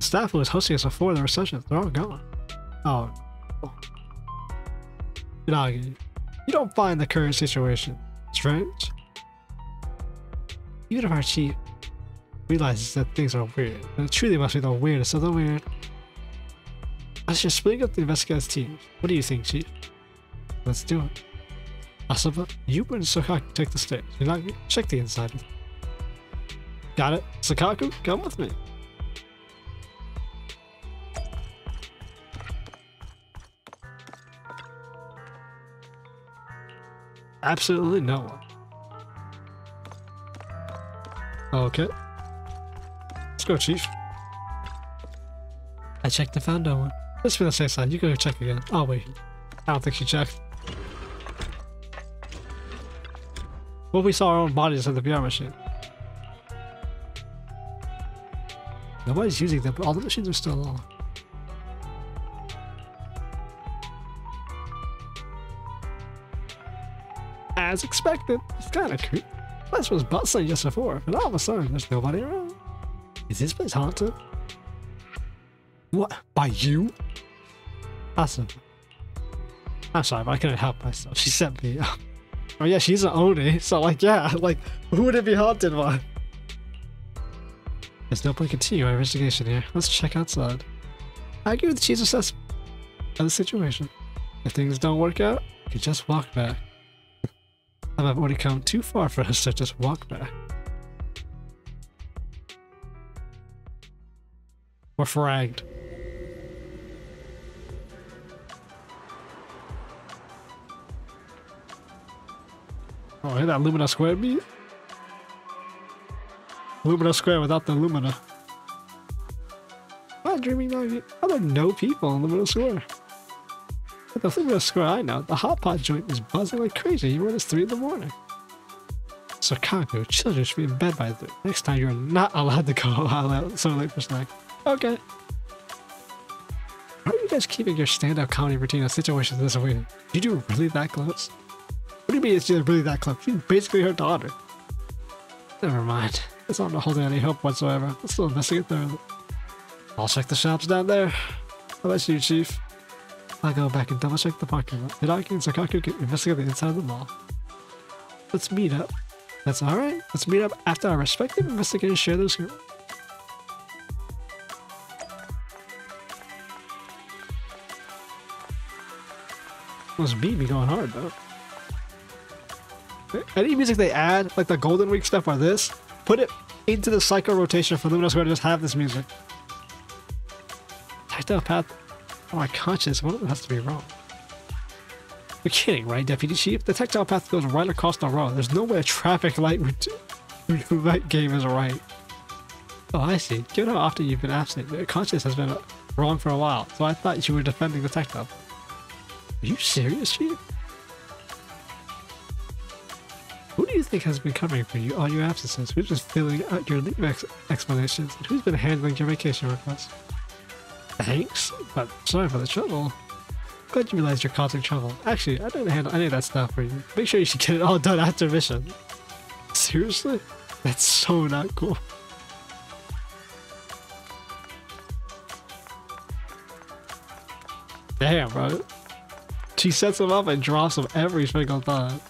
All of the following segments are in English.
staff who was hosting us before the reception, they're all gone. Oh. Yanagi, you don't find the current situation strange? Even if our chief realizes that things are weird, it truly must be the weirdest of the weird. Let's just split up the investigative team. What do you think, Chief? Let's do it. Asaba, you and Soukaku take the stage. Yanagi, check the inside. Got it. Soukaku, come with me. Absolutely no one. Okay. Let's go, Chief. I checked and found no one. Let's be the safe side. You go check again. Oh, wait. I don't think she checked. Well, we saw our own bodies in the VR machine. Nobody's using them, but all the machines are still on. As expected, it's kind of creepy. Place was bustling just before, but all of a sudden, there's nobody around. Is this place haunted? What? By you? Awesome. I'm sorry, but I couldn't help myself. She sent me. oh yeah, she's an Oni, so like, yeah, like, who would it be haunted by? There's no point continuing our investigation here. Let's check outside. I agree with the chief's assessment of the situation. If things don't work out, you can just walk back. I've already come too far for us to just walk back. We're fragged. Oh, hey, that Lumina Square beat? Lumina Square without the Lumina. I'm dreaming I don't know people in Lumina Square? At the Lumina Square I know, the hot pot joint is buzzing like crazy even when it's 3 in the morning. Soukaku, children should be in bed by 3. Next time you're not allowed to go out so late for snack. Okay. How are you guys keeping your stand-up comedy routine in situations this weird? Did you do really that close? What do you mean it's just really that close? She's basically her daughter. Never mind. It's not holding any hope whatsoever. Let's still investigate thoroughly. I'll check the shops down there. How about you, Chief? I'll go back and double check the parking lot. Hidaki and Soukaku can investigate the inside of the mall. Let's meet up. That's alright. Let's meet up after our respective investigators share their scoop. Beat me going hard though. Any music they add, like the Golden Week stuff or this, put it into the cycle rotation for Luminous Square to just have this music. Tactile path on my conscience, one of them has to be wrong. You're kidding, right, Deputy Chief? The tactile path goes right across the road. There's no way a traffic light would light game is right. Oh, I see. Given how often you've been absent, your conscience has been wrong for a while, so I thought you were defending the tactile. Are you serious, Chief? Who do you think has been covering for you all your absences? Who's been filling out your leave ex explanations? And who's been handling your vacation requests? Thanks, but sorry for the trouble. Glad you realized you're causing trouble. Actually, I didn't handle any of that stuff for you. Make sure you should get it all done after mission. Seriously? That's so not cool. Damn, bro. She sets him up and drops him every single time.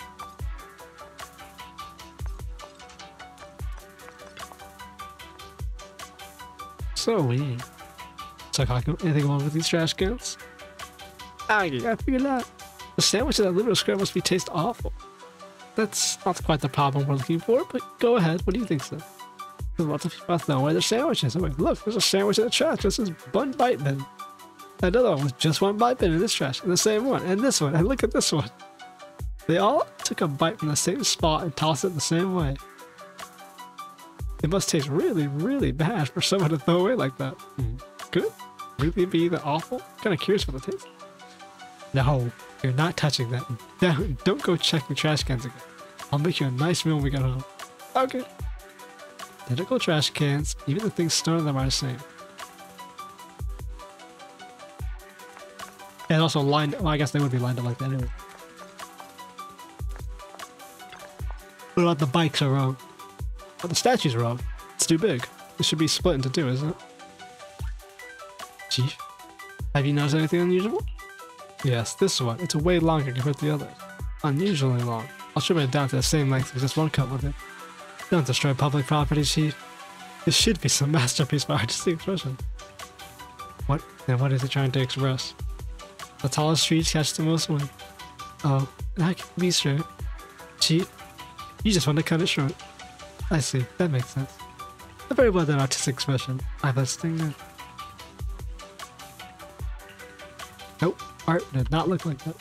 So weird. Anything wrong with these trash cans? Ah, I figured out. The sandwich at Little Square must be taste awful. That's not quite the problem we're looking for, but go ahead. What do you think, sir? There's lots of people know where the sandwiches. I'm like, look, there's a sandwich in the trash. This is Bun Bite Bin. Another one was just one bite bin in this trash, and the same one, and this one, and look at this one. They all took a bite from the same spot and tossed it the same way. It must taste really, really bad for someone to throw away like that. Mm. It really be that awful? Kind of curious for the taste. No, you're not touching that. Don't, don't go check the trash cans again. I'll make you a nice meal when we get home. Okay. Identical trash cans, even the things stored in them are the same. And also lined, well, I guess they would be lined up like that anyway. What about the bikes are wrong? But the statue's are wrong. It's too big. It should be split into two, isn't it? Chief, have you noticed anything unusual? Yes, this one. It's a way longer compared to the others. Unusually long. I'll trim it down to the same length with just one cut with it. Don't destroy public property, Chief. This should be some masterpiece by artistic expression. What? Then what is it trying to express? The tallest trees catch the most wind. Oh, that can be straight. Chief, you just want to cut it short. I see, that makes sense. A very well done artistic expression. I bet thing there. Nope, art did not look like that.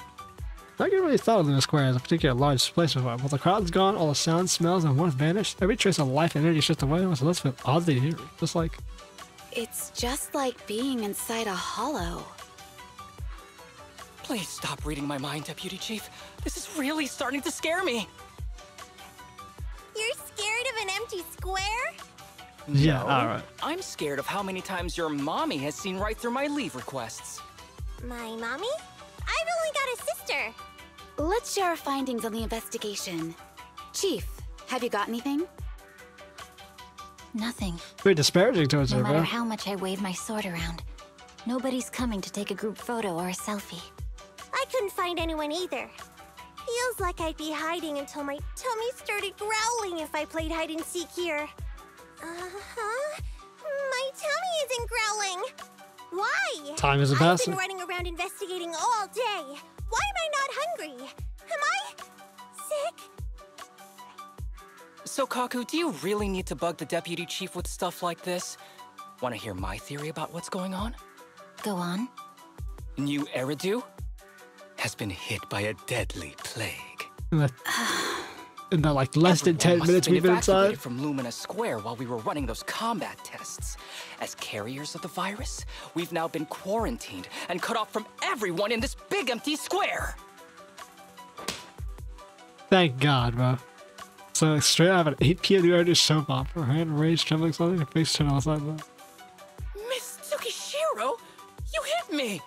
Not really thought of the square as a particular large place before. While the crowd's gone, all the sounds, smells, and warmth vanished, every trace of life and energy stripped away, so let's feel oddly eerie. Just like It's just like being inside a hollow. Please stop reading my mind, Deputy Chief. This is really starting to scare me. You're scared of an empty square? Yeah, No, alright. I'm scared of how many times your mommy has seen right through my leave requests. My mommy? I've only got a sister. Let's share our findings on the investigation. Chief, have you got anything? Nothing. Very disparaging towards No her, matter bro. how much I wave my sword around, nobody's coming to take a group photo or a selfie. I couldn't find anyone either. Feels like I'd be hiding until my tummy started growling if I played hide and seek here. Uh-huh. My tummy isn't growling. Why? Time isn't I've been running around investigating all day. Why am I not hungry? Am I sick? Soukaku, do you really need to bug the Deputy Chief with stuff like this? Want to hear my theory about what's going on? Go on. New Eridu has been hit by a deadly plague. In the, like less than 10 minutes we've been inside. from Lumina Square while we were running those combat tests. As carriers of the virus, we've now been quarantined and cut off from everyone in this big empty square. Thank God, bro. So like, straight out of an 8 p.m. New York soap opera, her hand raised, trembling slightly, her face turned on side down. Miss Tsukishiro, you hit me!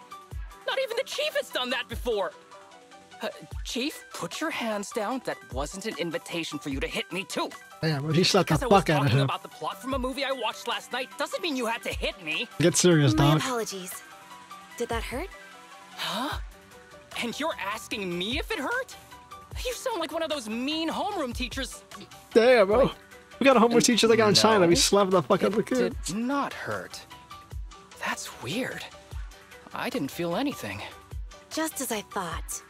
Not even the chief has done that before! Uh, chief, put your hands down. That wasn't an invitation for you to hit me, too. Damn, bro, he slapped the Because I was fuck out of talking him. about the plot from a movie I watched last night doesn't mean you had to hit me. Get serious, My dog. apologies. Did that hurt? Huh? And you're asking me if it hurt? You sound like one of those mean homeroom teachers. Damn, bro. We got a homeroom teacher that got in China. We No. slapped the fuck out of the It kid. did not hurt. That's weird. I didn't feel anything. Just as I thought.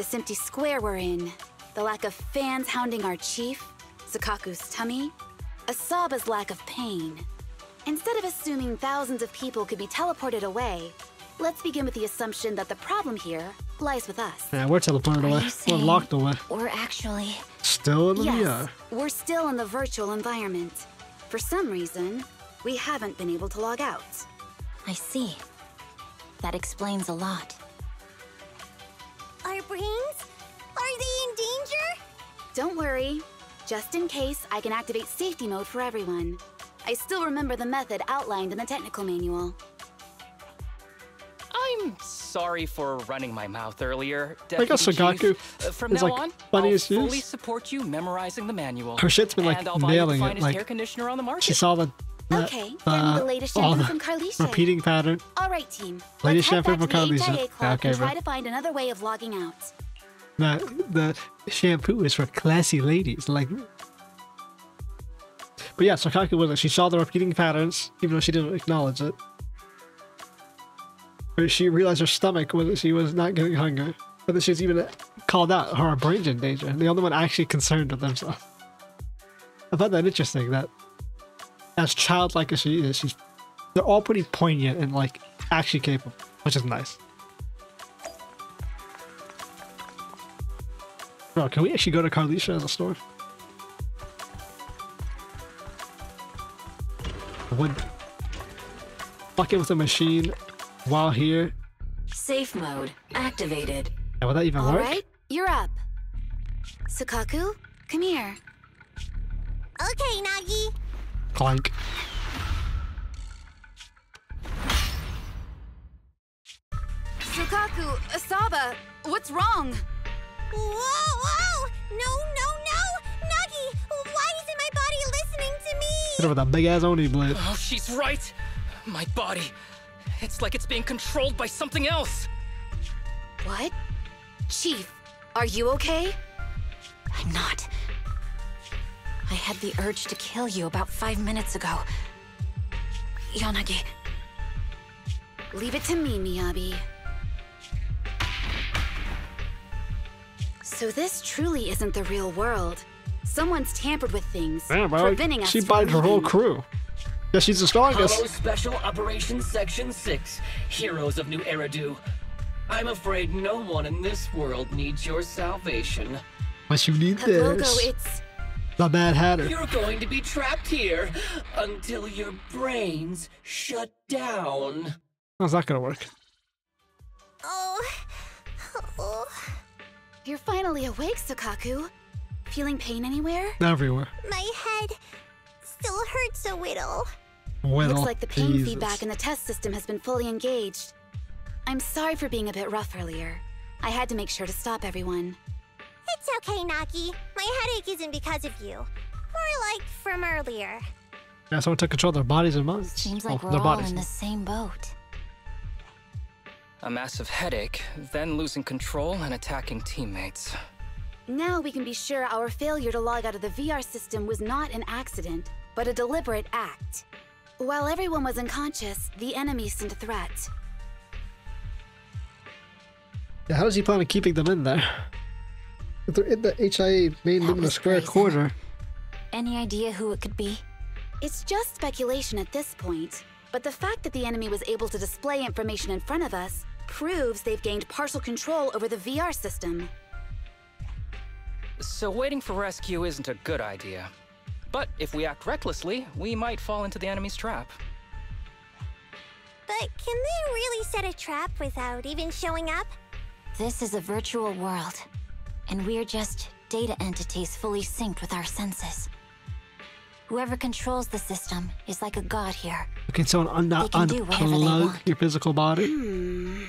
This empty square we're in, the lack of fans hounding our chief, Soukaku's tummy, Asaba's lack of pain. Instead of assuming thousands of people could be teleported away, let's begin with the assumption that the problem here lies with us. Yeah, we're teleported away. We're locked away. We're actually. Still in the Yes, VR. we're still in the virtual environment. For some reason, we haven't been able to log out. I see. That explains a lot. Our brains? Are they in danger? Don't worry. Just in case, I can activate safety mode for everyone. I still remember the method outlined in the technical manual. I'm sorry for running my mouth earlier. I guess Deputy Sagaku Uh, From is, now like, on, funny I'll as she fully support you memorizing the manual. Her shit's been, like, and I'll buy you nailing the it, finest like- air conditioner on the market. She saw the. Okay, uh, the latest all shampoo the from Carlice. Repeating pattern. All right, team. Latest shampoo from to the Carlice. HIA club Okay, try to find another way of logging out. The, the shampoo is for classy ladies like. But yeah, Soukaku was it. She saw the repeating patterns, even though she didn't acknowledge it. But she realized her stomach was she was not getting hunger. But then she's even called out her brain's in danger. The only one actually concerned with themselves. I found that interesting that as childlike as she is, she's they're all pretty poignant and like actually capable, which is nice. Bro, can we actually go to Carlisha in the store? Would fucking with a machine while here? Safe mode activated. Yeah, would that even All work? right, you're up. Soukaku, come here. Okay, Nagi. Clank. Soukaku, Asaba, what's wrong? Whoa, whoa! No, no, no! Nagi, why isn't my body listening to Hit me? her with a big ass Oni blade. Oh, she's right. My body. It's like it's being controlled by something else. What? Chief, are you okay? I'm not. I had the urge to kill you about five minutes ago. Yanagi, Leave it to me, Miyabi. So this truly isn't the real world. Someone's tampered with things, Yeah, bro. preventing us She from bought her whole crew. Yeah, she's the strongest. Hollow Special Operations Section 6, Heroes of New Eridu. I'm afraid no one in this world needs your salvation. But you need That logo, it's... The Mad Hatter. You're going to be trapped here until your brains shut down. How's that gonna work? Oh. Oh. You're finally awake, Soukaku. Feeling pain anywhere? Everywhere. My head still hurts a little. Whittle. Looks like the pain Jesus. feedback in the test system has been fully engaged. I'm sorry for being a bit rough earlier. I had to make sure to stop everyone. It's okay, Nagi. My headache isn't because of you. More like from earlier. Yeah, someone took control of their bodies and minds. seems like Oh, we're their all bodies. in the same boat. A massive headache, then losing control and attacking teammates. Now we can be sure our failure to log out of the VR system was not an accident, but a deliberate act. While everyone was unconscious, the enemy sent a threat. Yeah, how does he plan on keeping them in there? If they're in the HIA main That Lumina was Square brazen. corner. Any idea who it could be? It's just speculation at this point, but the fact that the enemy was able to display information in front of us proves they've gained partial control over the VR system. So waiting for rescue isn't a good idea. But if we act recklessly, we might fall into the enemy's trap. But can they really set a trap without even showing up? This is a virtual world, and we're just data entities fully synced with our senses. Whoever controls the system is like a god here. Can someone un- They can do whatever they unplug want. your physical body? Hmm.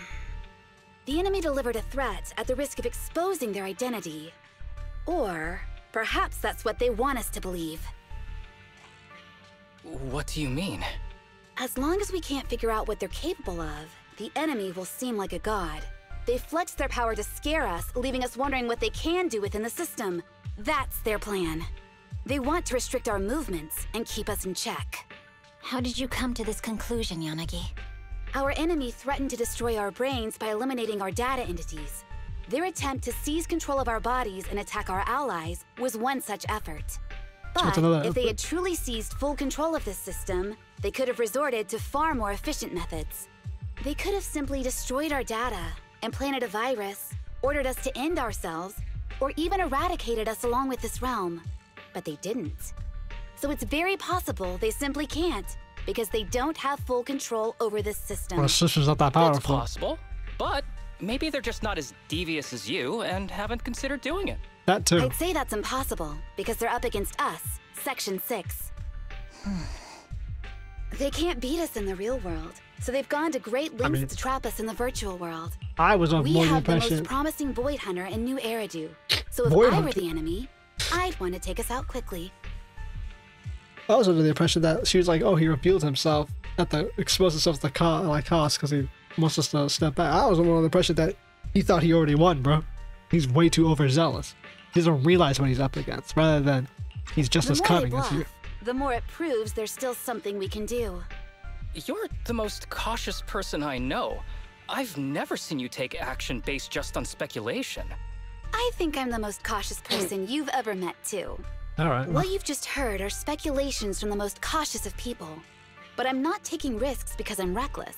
The enemy delivered a threat at the risk of exposing their identity. Or perhaps that's what they want us to believe. What do you mean? As long as we can't figure out what they're capable of, the enemy will seem like a god. They flex their power to scare us, leaving us wondering what they can do within the system. That's their plan. They want to restrict our movements and keep us in check. How did you come to this conclusion, Yanagi? Our enemy threatened to destroy our brains by eliminating our data entities. Their attempt to seize control of our bodies and attack our allies was one such effort. But if they had truly seized full control of this system, they could have resorted to far more efficient methods. They could have simply destroyed our data, implanted a virus, ordered us to end ourselves, or even eradicated us along with this realm. But they didn't. So it's very possible they simply can't, because they don't have full control over this system. Well, the system's not that That's possible. But maybe they're just not as devious as you and haven't considered doing it. That too. I'd say that's impossible because they're up against us, Section 6. they can't beat us in the real world, so they've gone to great lengths mean- to trap us in the virtual world. I was of We more have the most promising Void Hunter in New Eridu, so if Void I were Hunter? the enemy, I'd want to take us out quickly. I was under the impression that she was like, oh, he revealed himself at the exposed himself to the co- like cost because he wants us to step back. I was under the impression that he thought he already won, bro. He's way too overzealous. He doesn't realize what he's up against, rather than he's just the as cunning they as you. bluff, the more it proves there's still something we can do. You're the most cautious person I know. I've never seen you take action based just on speculation. I think I'm the most cautious person you've ever met, too. All right. What you've just heard are speculations from the most cautious of people. But I'm not taking risks because I'm reckless.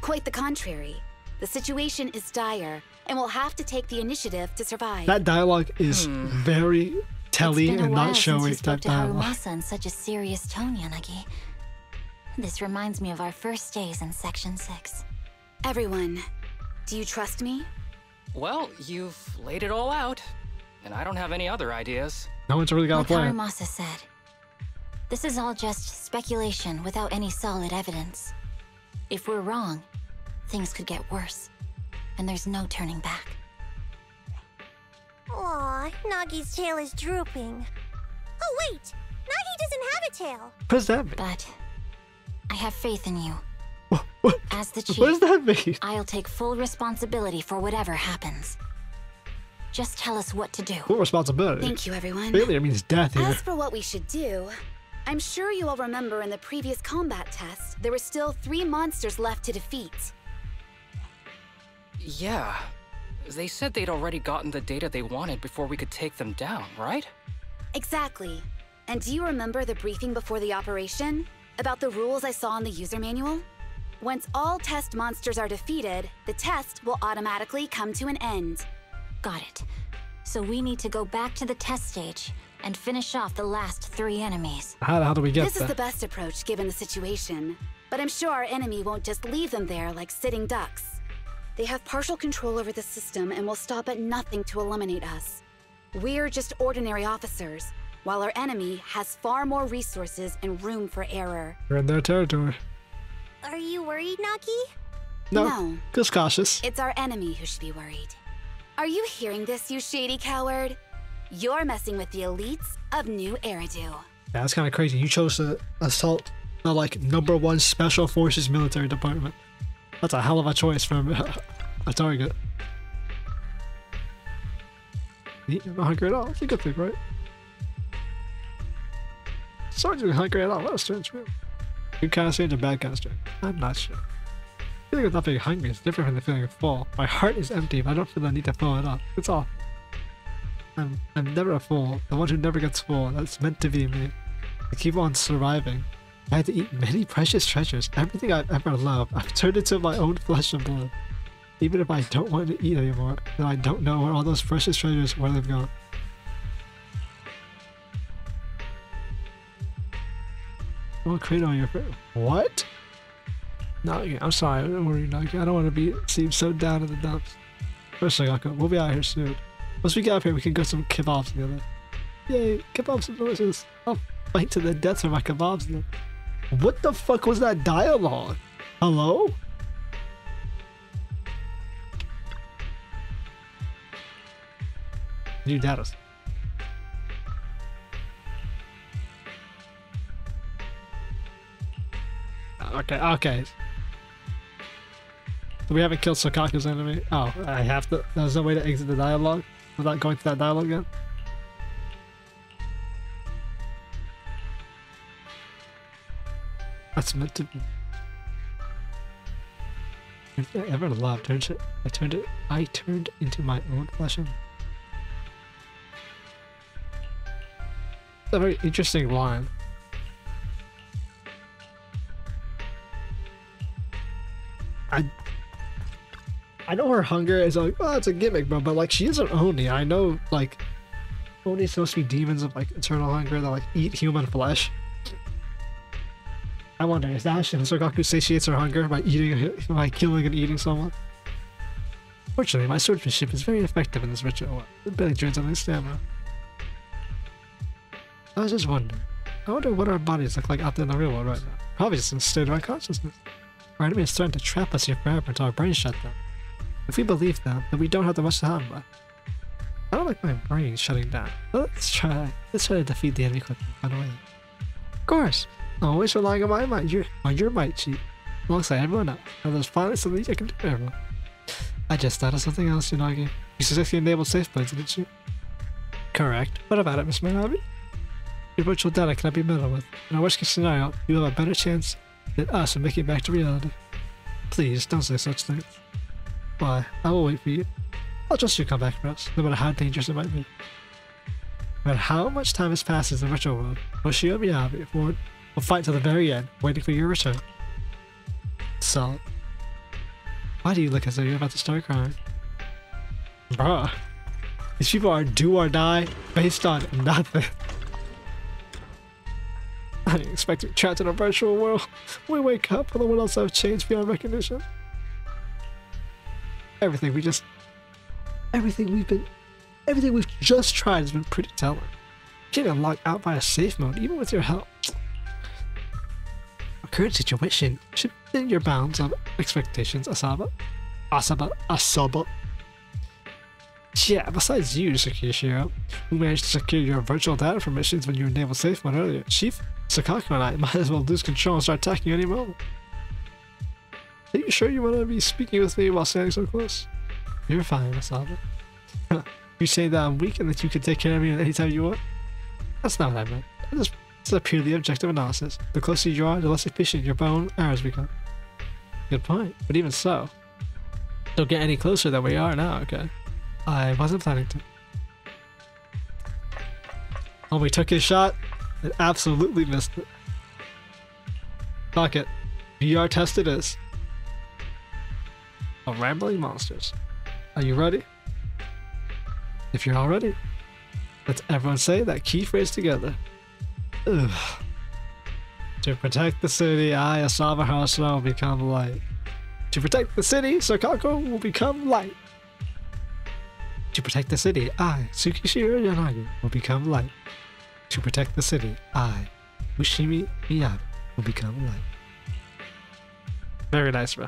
Quite the contrary. The situation is dire, and we'll have to take the initiative to survive. That dialogue is hmm. very telly it's been a and not since showy you spoke type to dialogue. Harumasa in such a serious tone, Yanagi. This reminds me of our first days in Section 6. Everyone, do you trust me? Well, you've laid it all out, and I don't have any other ideas. No one's really got a Like plan. Harumasa said, this is all just speculation without any solid evidence. If we're wrong, things could get worse, and there's no turning back. Aw, Nagi's tail is drooping. Oh, wait! Nagi doesn't have a tail! What does that mean? But I have faith in you. What, As the chief, what does chief, that mean? I'll take full responsibility for whatever happens. Just tell us what to do. Full responsibility. Thank you, everyone. Failure means death here. As for what we should do, I'm sure you all remember in the previous combat test, there were still three monsters left to defeat. Yeah. They said they'd already gotten the data they wanted before we could take them down, right? Exactly. And do you remember the briefing before the operation? About the rules I saw in the user manual? Once all test monsters are defeated, the test will automatically come to an end. Got it. So we need to go back to the test stage and finish off the last three enemies. How hell do we get This there? is the best approach given the situation. But I'm sure our enemy won't just leave them there like sitting ducks. They have partial control over the system and will stop at nothing to eliminate us. We're just ordinary officers, while our enemy has far more resources and room for error. We're in their territory. Are you worried, Nagi? No, No. just cautious. It's our enemy who should be worried. Are you hearing this, you shady coward? You're messing with the elites of New Eridu. Yeah, that's kind of crazy. You chose to assault the like number one special forces military department. That's a hell of a choice from a target. You're not hungry at all. That's a good thing, right? Sorry, you're hungry at all. That's strange. man. Good kind of strange or bad kind of strange? I'm not sure. Feeling of not being hungry is different from the feeling of full. My heart is empty, but I don't feel the need to fill it up. It's all. I'm, I'm never a fool. The one who never gets full. That's meant to be me. I keep on surviving. I had to eat many precious treasures. Everything I've ever loved, I've turned into my own flesh and blood. Even if I don't want to eat anymore, then I don't know where all those precious treasures where they've gone. On your. What? Nagi, I'm sorry. Don't worry, Nagi. I don't want to be seem so down in the dumps. First, Soukaku, we'll be out here soon. Once we get up here, we can go some kebabs together. Yay, kebabs are delicious. I'll fight to the death for my kebabs then. What the fuck was that dialogue? Hello? New data. Okay, okay. We haven't killed Soukaku's enemy. Oh, I have to. There's no way to exit the dialogue without going to that dialogue again. That's meant to be. Everyone loved turned it. I turned it. I turned into my own flesh. It's a very interesting line. I know her hunger is like, oh, it's a gimmick, bro, but like she is an Oni. I know like Oni's supposed to be demons of like eternal hunger that like eat human flesh. I wonder, is that how Soukaku satiates her hunger by eating by killing and eating someone? Fortunately, my swordsmanship is very effective in this ritual. It barely drains on my stamina. I was just wondering. I wonder what our bodies look like out there in the real world right now. Probably just in state of unconsciousness. Our enemy is starting to trap us here forever until our brains shut down. If we believe them, then we don't have that much time left. I don't like my brain shutting down. Let's try. Let's try to defeat the enemy quickly. Of course, always relying on my might. Your, on your might, cheat, alongside everyone else. And there's finally something I can do everyone. I just thought of something else, Yanagi. You successfully enabled safe planes, didn't you? Correct. What about it, Miss Manabi? Your virtual data cannot be meddled with. In our worst case scenario, you have a better chance than us of making it back to reality. Please, don't say such things. Why? I will wait for you. I'll trust you to come back for us, no matter how dangerous it might be. No matter how much time has passed in the virtual world, Hoshimi Miyabi will fight to the very end, waiting for your return. Solid. Why do you look as though you're about to start crying? Bruh. These people are do or die based on nothing. I didn't expect to be trapped in a virtual world. We wake up and the world else have changed beyond recognition. Everything we just everything we've been everything we've just tried has been pretty telling. Getting locked out by a safe mode, even with your help. Our current situation should be in your bounds of expectations, Asaba. Asaba Asaba. Yeah, besides you, Tsukishiro, who managed to secure your virtual data permissions when you naval safe mode earlier, Chief Soukaku and I might as well lose control and start attacking you any moment. Are you sure you want to be speaking with me while standing so close? You're fine, Asaba. you say that I'm weak and that you can take care of me anytime you want? That's not what I meant. I just, it's a purely objective analysis. The closer you are, the less efficient your bone arrows become. Good point, but even so, don't get any closer than we are now, okay? I wasn't planning to. When we took his shot, it absolutely missed it. Fuck it. VR test it is. Of Rambling Monsters. Are you ready? If you're all ready, let's everyone say that key phrase together. Ugh. To protect the city, I, Asaba Harumasa, will become light. To protect the city, Soukaku will become light. To protect the city, I, Tsukishiro Yanagi, will become light. To protect the city, I, Hoshimi Miyabi, will become light. Very nice, bro.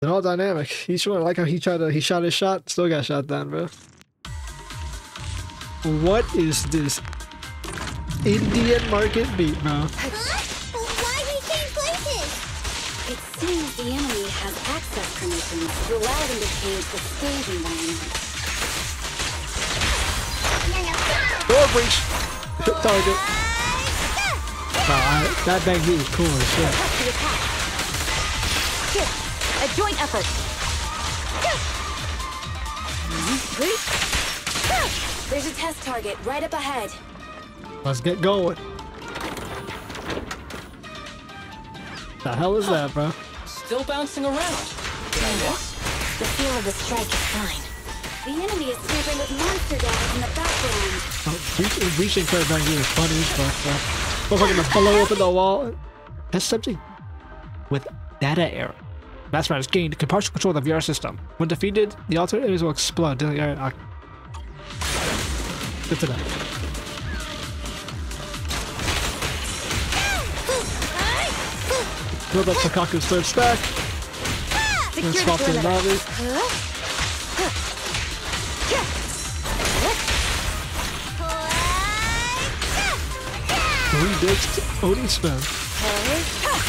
And all dynamic. Each one, I like how he tried to, he shot his shot, still got shot down, bro. What is this Indian market beat, bro? Huh? Why did he change places? It seems the enemy has access permissions to allow them to change the stage environment. Door breach! Target. Wow, I, that bang beat was cool as shit. A joint effort. There's a test target right up ahead. Let's get going. The hell is that, bro? Still bouncing around. Did The feel of the strike is fine. The enemy is sniffing with monster gas in the background. Oh, reach, reaching for that bang beat is funny as fuck, bro. Motherfucking to blow open the wall. That's something with data error. Master has gained partial control of the VR system. When defeated, the altered enemies will explode. dealing area. ah. Good to know. Build up Sakaku's third stack. Secure swap to the lobby. Three dicks Odin spin.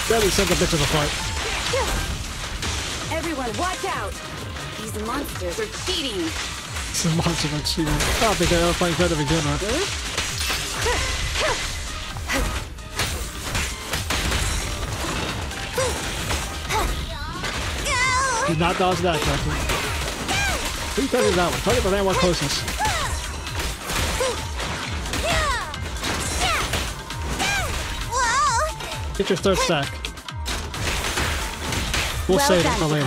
That is sent the bitches apart. Everyone, watch out! These monsters are cheating. This is monster like cheating. I don't think I ever playing better begin with. Did not dodge that, Captain. Who targeted that one? Target the man one closest. Get your third stack. We'll well save done, it for later.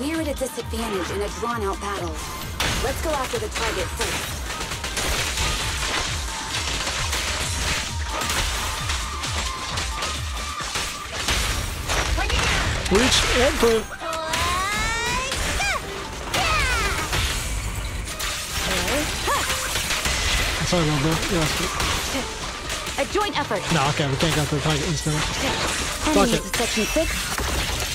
We're at a disadvantage in a drawn-out battle. Let's go after the target first. Reach and put. Sorry, bro. Yeah. A joint effort. No, okay, we can't go through the target instantly. Enemies it. Section 6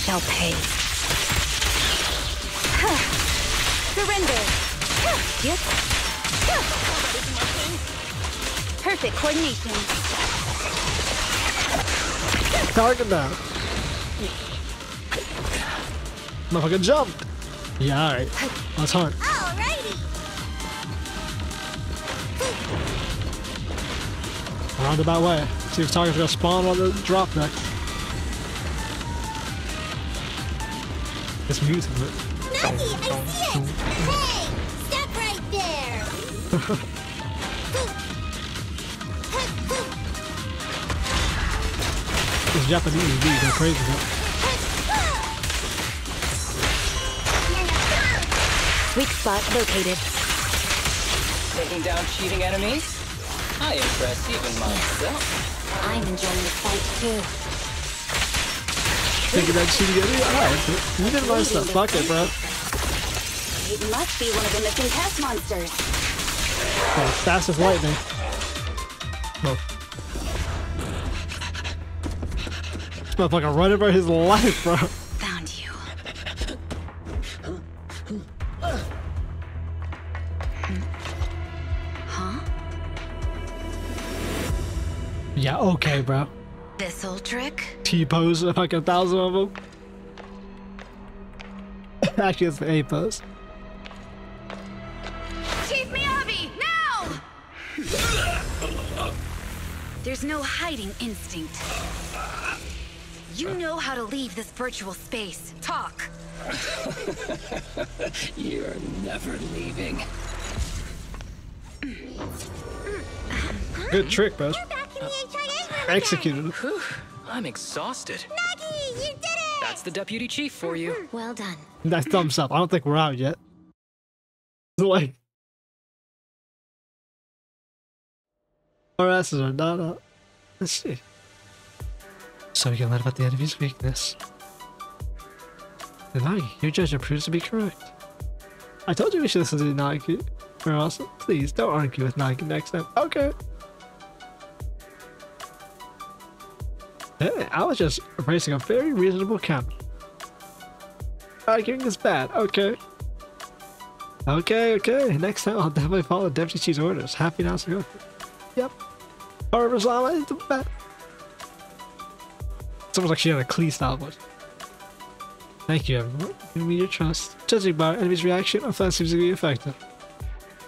shall pay. Surrender. Yep. Perfect coordination. Target down. Motherfucker jumped. Yeah, alright. Let's hunt. Roundabout way. See if target's gonna spawn on the drop deck. It's mutant. but- Nuggy, I see it! Hey! Step right there! It's Japanese, dude. They're crazy. Though. Weak spot located. Taking down cheating enemies? I impress even myself. I'm enjoying the fight too. Thinking that shit together? Alright, you did my stuff. Fuck it, bro. It must be one of the missing test monsters. Oh, fast as lightning. Oh. This motherfucker running for his life, bro. Yeah, okay, bro. This old trick? T-pose, like a thousand of them. Actually, it's the A pose. Chief Miyabi, now! There's no hiding instinct. You know how to leave this virtual space. Talk. You're never leaving. Good trick, bro. Back in the HIA room Executed. Whew, I'm exhausted. again. Nagi, you did it! That's the deputy chief for you. Well done. Nice thumbs up. I don't think we're out yet. Like, our asses are not up. Let's see. So we can learn about the enemy's weakness. Nagi, your judgment proves to be correct. I told you we should listen to Nagi. Or else, please don't argue with Nagi next time. Okay. Hey, I was just raising a very reasonable counter. Arguing is bad. Okay. Okay, okay. Next time I'll definitely follow Deputy Chief's orders. Happy now, Goku. Yep. Parmesan is the best. Sounds like she had a Klee style voice. Thank you, everyone. Giving me your trust. Judging by our enemy's reaction, our plan seems to be effective.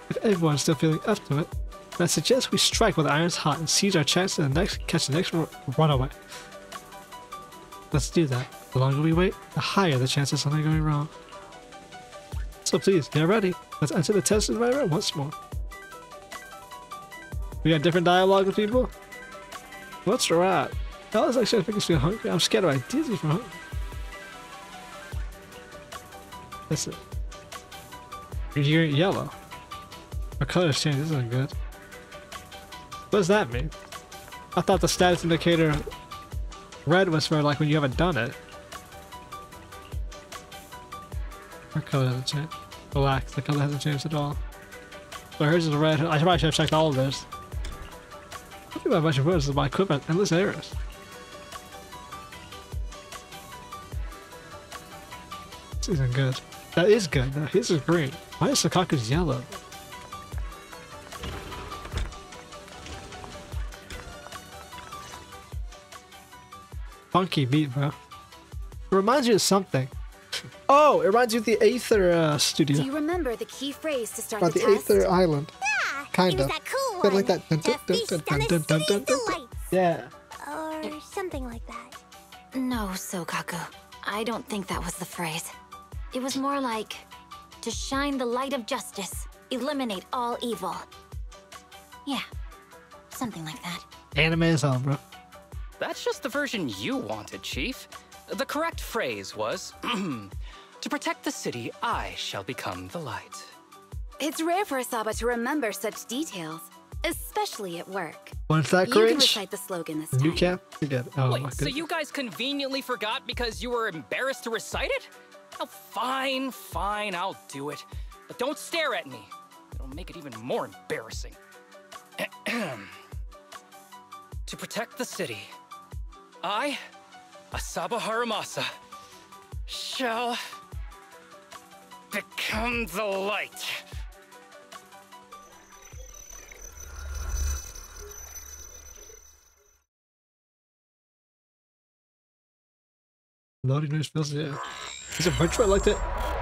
If everyone's still feeling up to it, then I suggest we strike while the iron's hot and seize our chance to the next catch the next ru- runaway. Let's do that. The longer we wait, the higher the chance of something going wrong. So please, get ready. Let's enter the test environment once more. We got different dialogue with people? What's the rat? That was actually making me hungry. I'm scared of ideas from hungry. Listen. You're yellow. Our color's changed. This isn't good. What does that mean? I thought the status indicator red was for like when you haven't done it. Our color hasn't changed. Black, the color hasn't changed at all. So hers is red. I probably should have checked all of this. Look at a bunch of words in my equipment. and this errors. This isn't good. That is good. though. His is green. Why is Soukaku's yellow? Funky beat, bro. It reminds you of something. Oh, it reminds you of the Aether uh, studio. Do you remember the key phrase to start About the, the test? Aether Island. Yeah, Kind of. cool Bit one. like that. Dun, dun, dun, dun, dun, dun, dun, dun, dun. Yeah. Or something like that. No, Soukaku. I don't think that was the phrase. It was more like to shine the light of justice, eliminate all evil. Yeah, something like that. Anime is on, bro. That's just the version you wanted, Chief. The correct phrase was To protect the city, I shall become the light. It's rare for Asaba to remember such details, especially at work. Once that You can cringe, recite the slogan this new time. cap, forget it. Oh Wait, my so you guys conveniently forgot because you were embarrassed to recite it? Oh, fine, fine, I'll do it. But don't stare at me. It'll make it even more embarrassing. to protect the city, I, Asaba Harumasa, shall become the light. Loading news feels yeah. Is it virtual? Like that?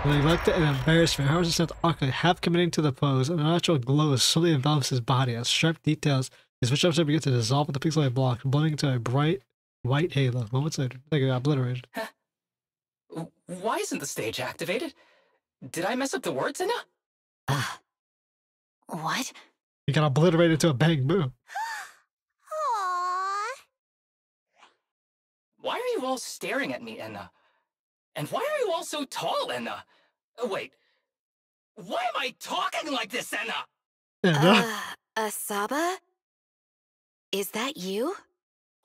When he looked at an embarrassment, Howard just awkwardly half committing to the pose, and a natural glow slowly envelops his body. As sharp details his ups begin to dissolve into pixelated block, blending into a bright white halo. Moments later, they get obliterated. W- Why isn't the stage activated? Did I mess up the words, Inna? What? You got obliterated to a Bangboo. Aww. Why are you all staring at me, Enna? And why are you all so tall, Enna? Oh, wait. Why am I talking like this, Enna? And, uh, Uh, Asaba? Is that you?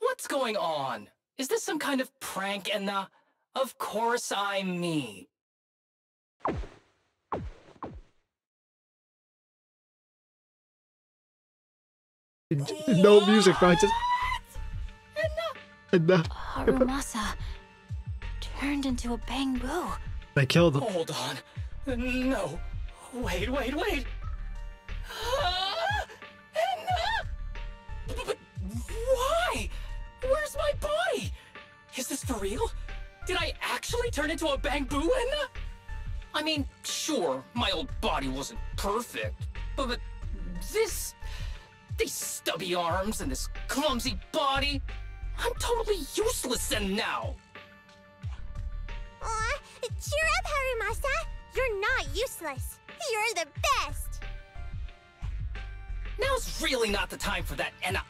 What's going on? Is this some kind of prank, Enna? Of course I'm me. no music, bro. Just and, uh, Harumasa turned into a Bangboo. they killed him. Hold on. No. Wait, wait, wait. Real? Did I actually turn into a bamboo Bangbuin? I mean, sure, my old body wasn't perfect, but, but this... These stubby arms and this clumsy body... I'm totally useless in now! Aw, cheer up, Harumasa. You're not useless. You're the best. Now's really not the time for that, and I...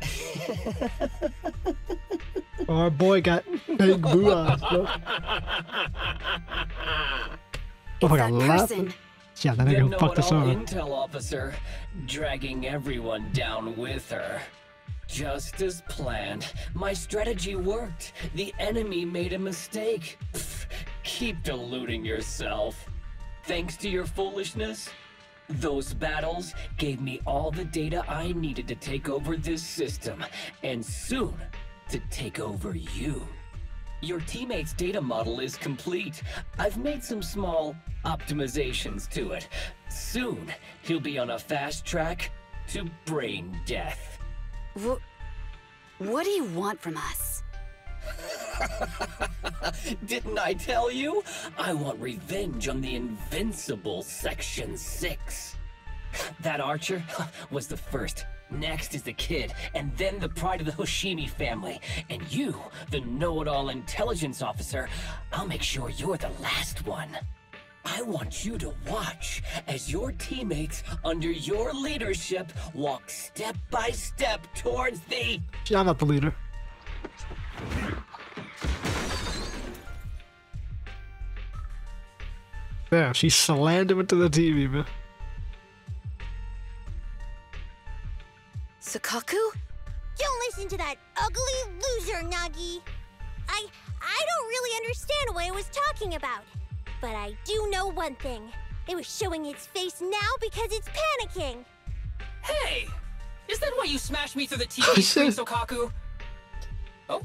Our boy got big boo eyes, bro. Oh my god, person. Yeah, that nigga fucked us over. intel officer, dragging everyone down with her. Just as planned. My strategy worked. The enemy made a mistake. Pff, keep deluding yourself. Thanks to your foolishness, those battles gave me all the data I needed to take over this system, and soon to take over you. Your teammate's data model is complete. I've made some small optimizations to it. Soon, he'll be on a fast track to brain death. Wh- what do you want from us? Didn't I tell you? I want revenge on the invincible Section 6. That archer was the first. Next is the kid, and then the pride of the Hoshimi family. And you, the know-it-all intelligence officer, I'll make sure you're the last one. I want you to watch as your teammates under your leadership walk step by step towards the I'm not the leader. Damn, she slammed him into the TV, man. Soukaku? Don't listen to that ugly loser, Nagi. I I don't really understand what it was talking about. But I do know one thing. It was showing its face now because it's panicking. Hey! Is that why you smashed me through the TV screen, Soukaku? Oh,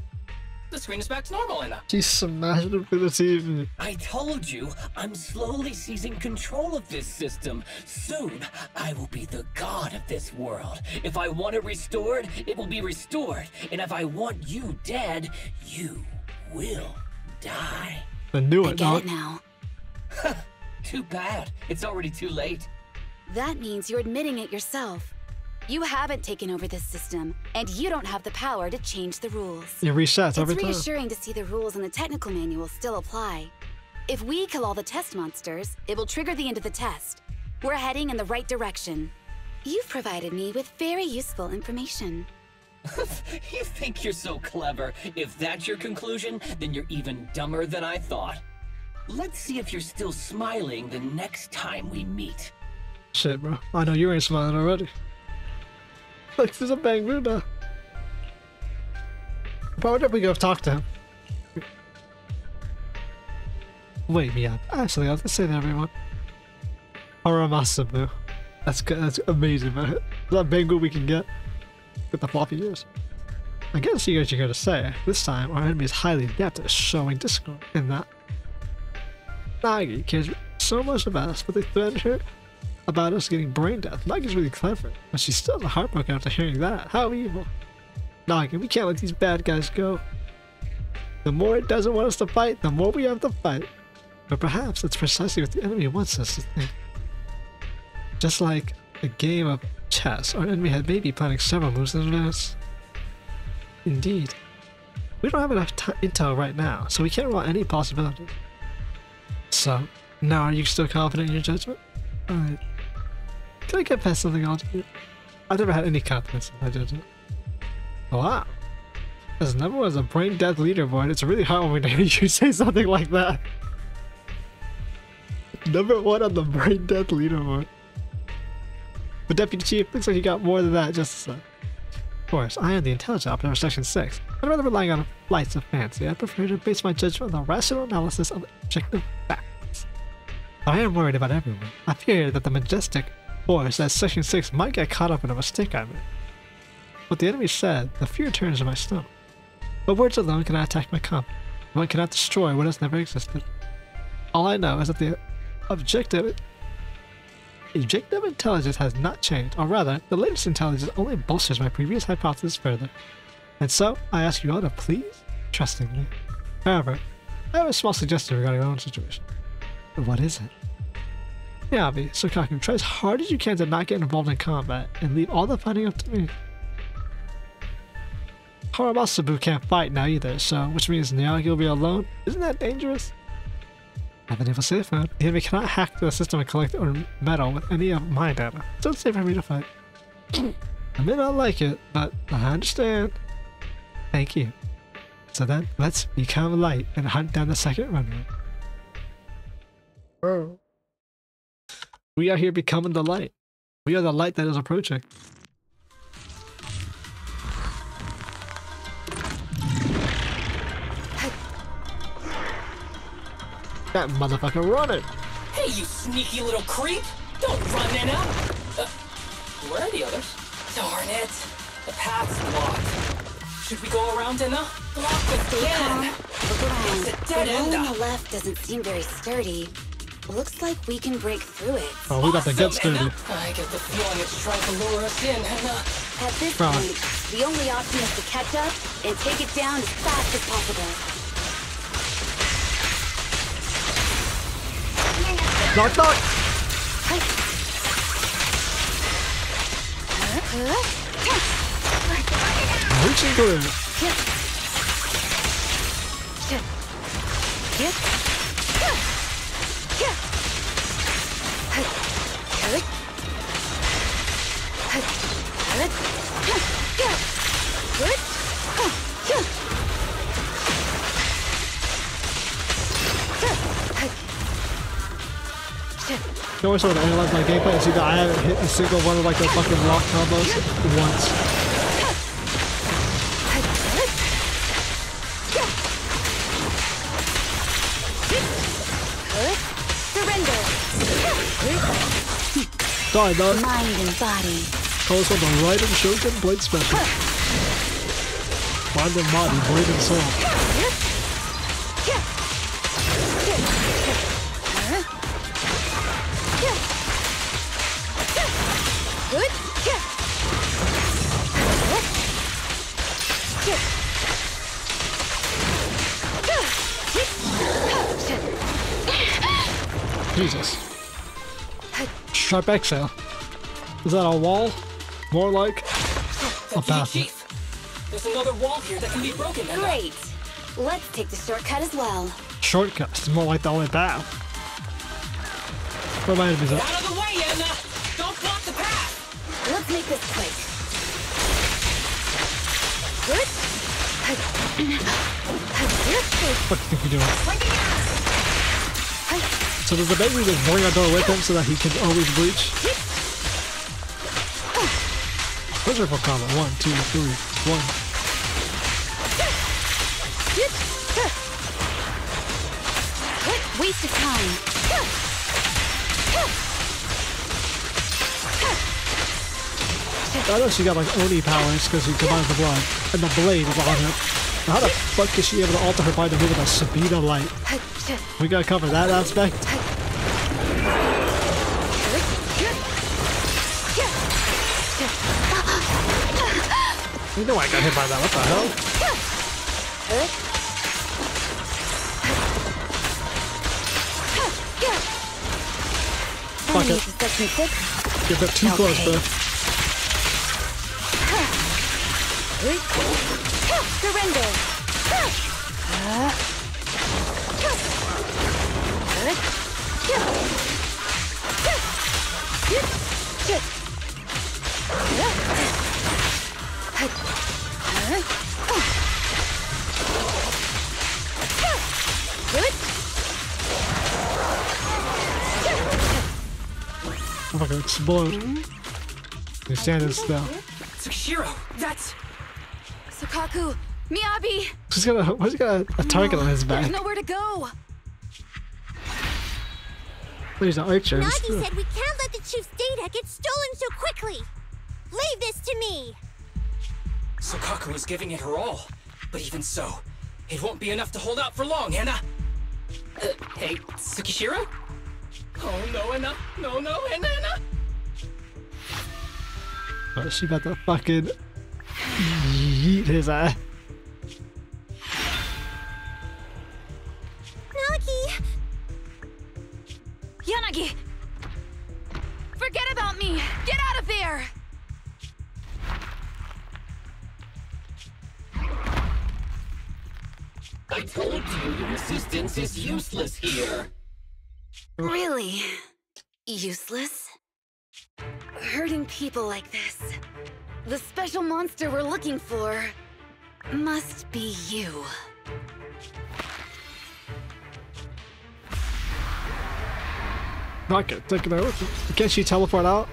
the screen is back to normal, Anna. She smashed him through the TV. I told you, I'm slowly seizing control of this system. Soon, I will be the god of this world. If I want it restored, it will be restored. And if I want you dead, you will die. I knew I get dog. it now. Too bad. It's already too late. That means you're admitting it yourself. You haven't taken over this system, and you don't have the power to change the rules. It resets It's every time. It's reassuring to see the rules in the technical manual still apply. If we kill all the test monsters, it will trigger the end of the test. We're heading in the right direction. You've provided me with very useful information. you think you're so clever. If that's your conclusion, then you're even dumber than I thought. Let's see if you're still smiling the next time we meet. Shit, bro. I know you ain't smiling already. Like, there's a bang now. But wonder if we go talk to him. Wait, yeah. Actually, I'll just say to everyone. Haramasabu. That's good. That's amazing, man. Is that Bengu we can get? With the floppy ears. I guess you guys are going to say, this time our enemy is highly adept at showing discord in that Nagi cares so much about us, but they threatened her about us getting brain death. Nagi's really clever, but she's still heartbroken after hearing that. How evil. Nagi, we can't let these bad guys go. The more it doesn't want us to fight, the more we have to fight. But perhaps that's precisely what the enemy wants us to think. Just like a game of chess, our enemy had maybe planning several moves in advance. Indeed. We don't have enough intel right now, so we can't rule out any possibility. So, now are you still confident in your judgment? Alright. Can I get past something else? I've never had any confidence in my judgment. Oh, wow. As number one as a brain death leaderboard, it's really hard when you say something like that. Number one on the brain death leaderboard. But Deputy Chief, looks like you got more than that just. Of course, I am the intelligence operator of Section 6. I'd rather relying on flights of fancy. I prefer to base my judgment on the rational analysis of objective facts. I am worried about everyone. I fear that the majestic force that Section 6 might get caught up in a mistake I made. What the enemy said, the fear turns in my stomach. But words alone cannot attack my confidence. One cannot destroy what has never existed. All I know is that the objective objective intelligence has not changed, or rather, the latest intelligence only bolsters my previous hypothesis further. And so, I ask you all to please trust in me. However, I have a small suggestion regarding our own situation. What is it? Miyabi, Soukaku, try as hard as you can to not get involved in combat and leave all the fighting up to me. Horomasabu can't fight now either, so which means Naoki will be alone. Isn't that dangerous? I've able to safe mode. Enemy cannot hack the system and collect or meddle with any of my data, so it's safe for me to fight. I may not like it, but I understand. Thank you. So then, let's become light and hunt down the second runway. Oh. We are here becoming the light. We are the light that is approaching. That motherfucker running! Hey, you sneaky little creep! Don't run, Nana! Uh, where are the others? Darn it! The path's blocked. Should we go around, Nana? Blocked again! Look around. It's a The dead wall end. on the left doesn't seem very sturdy. Looks like we can break through it. Oh, we got the Awesome, gut sturdy. Nana. I get the feeling it's trying to lure us in, Nana. At this Right. point, the only option is to catch up and take it down as fast as possible. Knock knock! Reaching through. You always sort of analyze my gameplay and see that I haven't hit a single one of like the fucking lock combos once. Sorry, dog. Mind and body. Call this one the Raiden Shogun Blade Special. Mind and body, blade and soul. Jesus. Sharp exhale. Is that a wall? More like a Deputy bathroom. Chief, there's another wall here that can be broken, Nana. Great. Let's take the shortcut as well. Shortcut. It's more like the only path. Where my enemies at? Out of the way, Nana! Don't block the path! Let's make this quick. What do you think you're doing? So does the baby just bring our door with him so that he can always breach? Miserable combat. One, two, three, one. Waste of time. I know she got like Oni powers because she combines the blood. And the blade is on her. How the fuck is she able to alter her body to move with a speed of light? We gotta cover that aspect. You know I got hit by that. What the hell? Fuck it. Section 6. Get that too close, bro. Surrender. I'm fucking explode. He's standing still. Tsukishiro, that's... Soukaku, Miyabi. He's got a, why's he got a, a target on his There's back? nowhere to go. He's an archer. He's- Nagi said we can't let the chief's data get stolen so quickly. Leave this to me. Soukaku is giving it her all. But even so, it won't be enough to hold out for long, Anna. Uh, hey, Tsukishiro? Oh, no, Anna. No, no, Anna, Anna. Oh, she about to fucking yeet his ass. Nagi! Yanagi! Forget about me! Get out of there! I told you your assistance is useless here. Really? Useless? Hurting people like this. The special monster we're looking for must be you. Not good. Take it out. Can't she teleport out?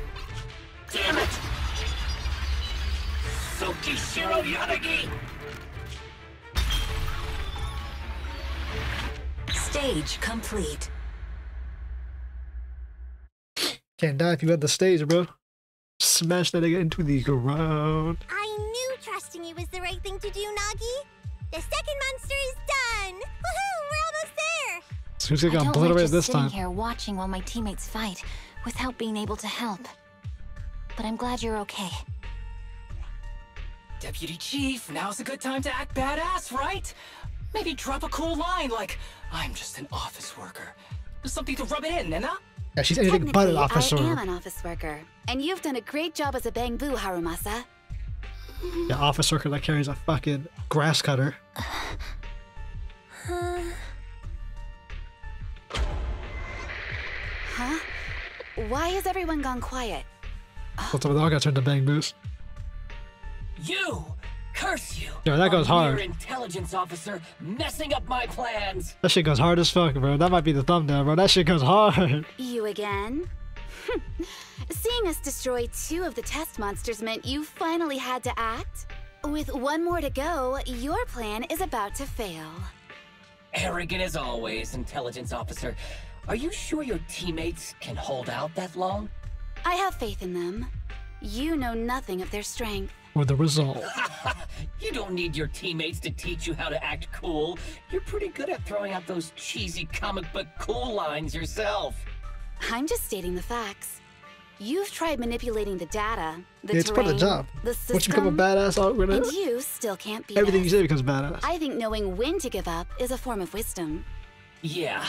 Damn it! Tsukishiro Yanagi! Stage complete. Can't die if you had the stage, bro. Smash that nigga into the ground. I knew trusting you was the right thing to do, Nagi. The second monster is done. Woohoo! We're almost there. So who's I gonna get don't like obliterated just this sitting time? here watching while my teammates fight without being able to help. But I'm glad you're okay. Deputy Chief, now's a good time to act badass, right? Maybe drop a cool line like, I'm just an office worker. Something to rub it in, Nena? Yeah, she's anything but an officer. I am an office worker, and you've done a great job as a bamboo, Harumasa. Yeah, office worker that carries a fucking grass cutter. Huh? Why has everyone gone quiet? What's up with all got turned to bang boost? You! Curse you! Yeah, that goes A mere hard. intelligence officer messing up my plans! That shit goes hard as fuck, bro. That might be the thumbnail, bro. That shit goes hard. You again? Seeing us destroy two of the test monsters meant you finally had to act? With one more to go, your plan is about to fail. Arrogant as always, intelligence officer. Are you sure your teammates can hold out that long? I have faith in them. You know nothing of their strength. Or the result. You don't need your teammates to teach you how to act cool. You're pretty good at throwing out those cheesy comic book cool lines yourself. I'm just stating the facts. You've tried manipulating the data, the Yeah, it's part of the job. the system, Once you become a badass, all we're and you still can't beat everything you say becomes badass. I think knowing when to give up is a form of wisdom. Yeah,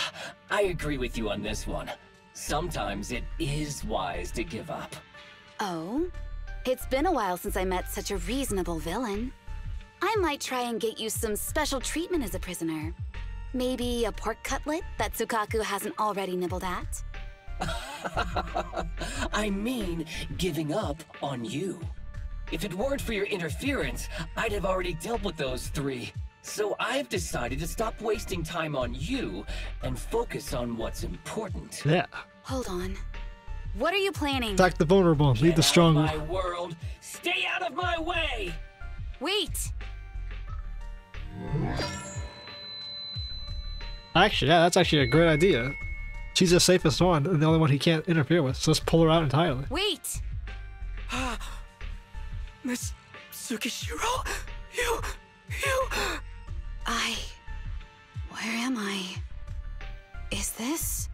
I agree with you on this one. Sometimes it is wise to give up. Oh? It's been a while since I met such a reasonable villain. I might try and get you some special treatment as a prisoner. Maybe a pork cutlet that Soukaku hasn't already nibbled at? I mean, giving up on you. If it weren't for your interference, I'd have already dealt with those three. So I've decided to stop wasting time on you and focus on what's important. Yeah. Hold on. What are you planning? Attack the vulnerable, lead Get the out strong. of my world. Stay out of my way. Wait! Actually, yeah, that's actually a great idea. She's the safest one and the only one he can't interfere with, so let's pull her out entirely. Wait! Miss Tsukishiro? You. You. I. Where am I? Is this?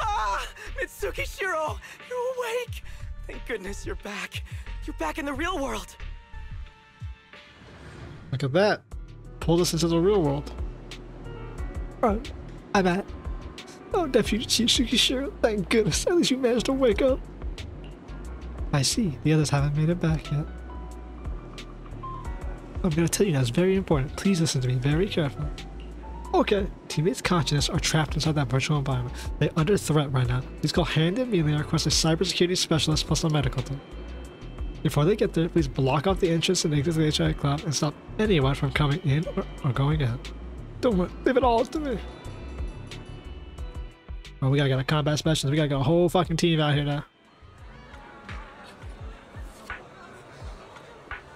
Ah! Miss Tsukishiro! You're awake! Thank goodness you're back. You're back in the real world. Look at that. Pulled us into the real world. Right. I'm at. Oh, Deputy Chief Tsukishiro, thank goodness. At least you managed to wake up. I see. The others haven't made it back yet. I'm gonna tell you now, it's very important. Please listen to me very carefully. Okay. Teammates' consciousness are trapped inside that virtual environment. They're under threat right now. Please call Hand immediately and request a cybersecurity specialist plus a medical team. Before they get there, please block off the entrance and exit the HIA Club and stop anyone from coming in or, or going out. Don't worry, leave it all to me. Oh, we gotta get a combat specialist. We gotta get a whole fucking team out here now.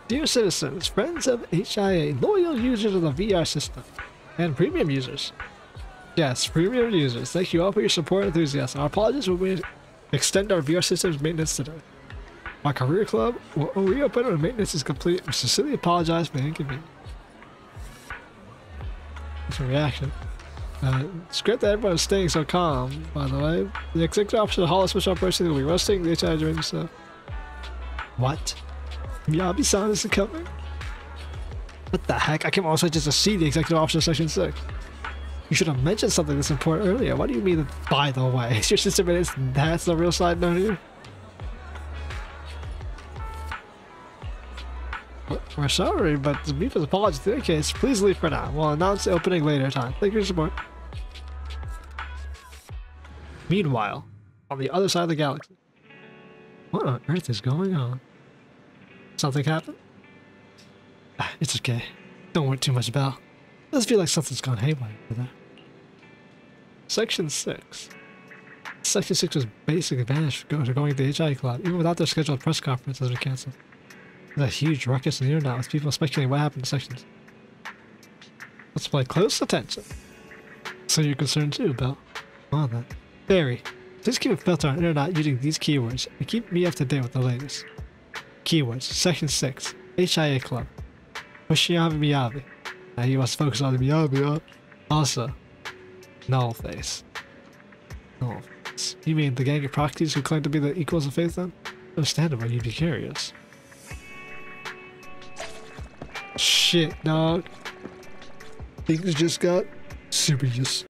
Dear citizens, friends of HIA, loyal users of the VR system, and premium users. Yes, premium users, thank you all for your support and enthusiasm. Our apologies when we extend our VR system's maintenance today. My career club will reopen when maintenance is complete. We sincerely apologize for the inconvenience. That's a reaction. Uh, it's great that everyone's staying so calm, by the way. The executive officer of the Hall of Special Operations will be resting the HI during stuff. What? Miyabi-san isn't coming? What the heck? I came also just to see the executive officer of Section 6. You should have mentioned something this important earlier. What do you mean, by the way? It's your sister minutes. That's the real side note here. We're sorry, but is apology to the case. Please leave for now. We'll announce the opening later time. Thank you for your support. Meanwhile, on the other side of the galaxy. What on earth is going on? Something happened? It's okay. Don't worry too much about. Does feel like something's gone haywire over there. Section 6. Section 6 was basically vanished to going to the HIA Club, even without their scheduled press conference has been cancelled. There's a huge ruckus in the internet with people speculating what happened to sections. Let's play close attention. So you're concerned too, Bill? Well then. Barry, please keep a filter on internet using these keywords and keep me up to date with the latest. Keywords, Section 6, HIA Club, Hoshimi Miyabi. Now you must focus on the Miyabi, oh, huh? Also, Null Face. Null Face. You mean the gang of proxies who claim to be the equals of Phaethon? Understandable, you'd be curious. Shit, dog. Things just got serious.